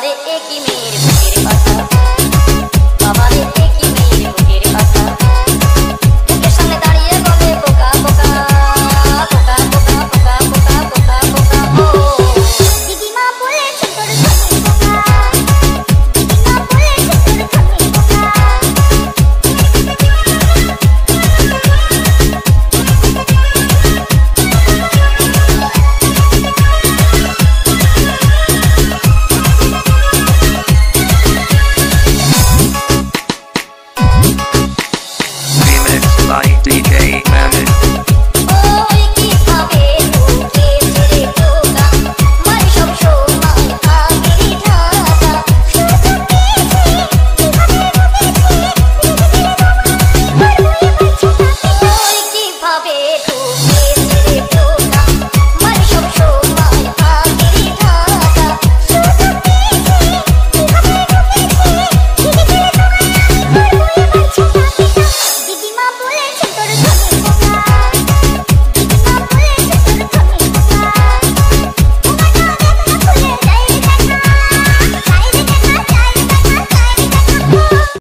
सारे एक ही मेरे मेरे